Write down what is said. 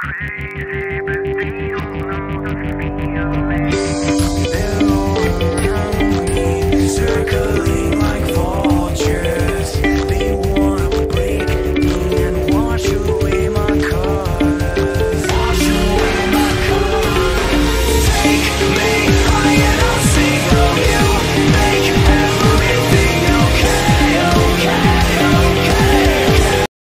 crazy.